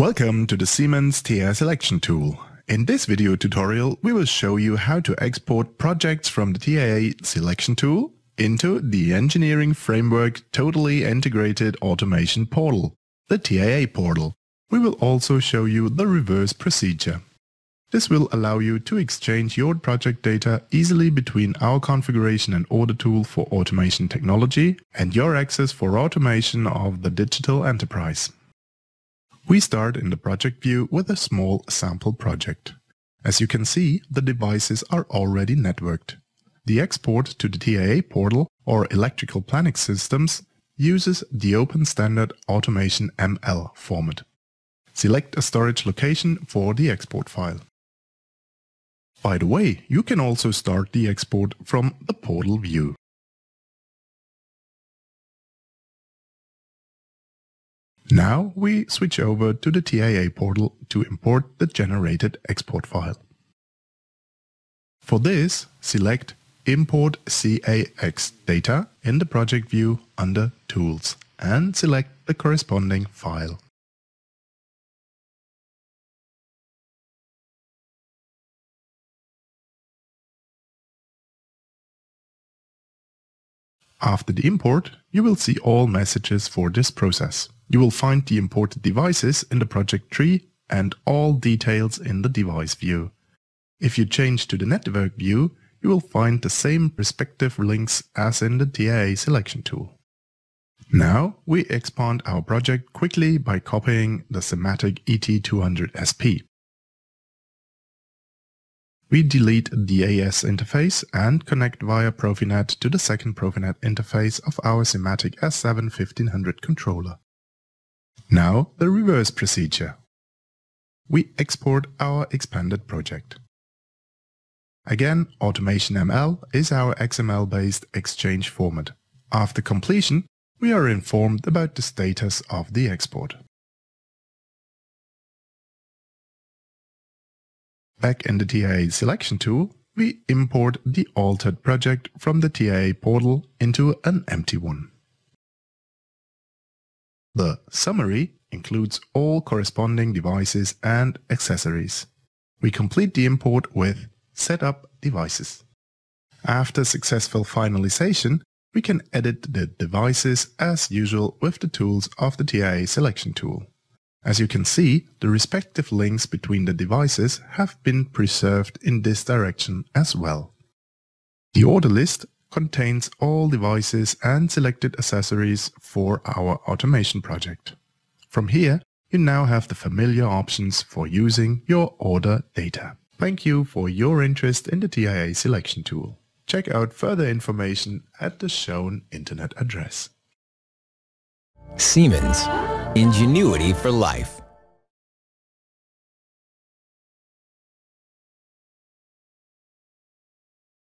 Welcome to the Siemens TIA Selection tool. In this video tutorial we will show you how to export projects from the TIA Selection tool into the Engineering Framework Totally Integrated Automation Portal, the TIA portal. We will also show you the reverse procedure. This will allow you to exchange your project data easily between our configuration and order tool for automation technology and your access for automation of the digital enterprise. We start in the project view with a small sample project. As you can see, the devices are already networked. The export to the TIA portal or electrical planning systems uses the open standard automation ML format. Select a storage location for the export file. By the way, you can also start the export from the portal view. Now we switch over to the TIA portal to import the generated export file. For this, select Import CAX data in the project view under Tools and select the corresponding file. After the import, you will see all messages for this process. You will find the imported devices in the project tree and all details in the device view. If you change to the network view, you will find the same respective links as in the TIA selection tool. Now we expand our project quickly by copying the SIMATIC ET200SP. We delete the AS interface and connect via Profinet to the second Profinet interface of our SIMATIC S7 1500 controller. Now the reverse procedure. We export our expanded project. Again, Automation ML is our XML-based exchange format. After completion, we are informed about the status of the export. Back in the TIA selection tool, we import the altered project from the TIA portal into an empty one. The summary includes all corresponding devices and accessories. We complete the import with Setup devices. After successful finalization, we can edit the devices as usual with the tools of the TIA selection tool. As you can see, the respective links between the devices have been preserved in this direction as well. The order list contains all devices and selected accessories for our automation project. From here, you now have the familiar options for using your order data. Thank you for your interest in the TIA selection tool. Check out further information at the shown internet address. Siemens. Ingenuity for life.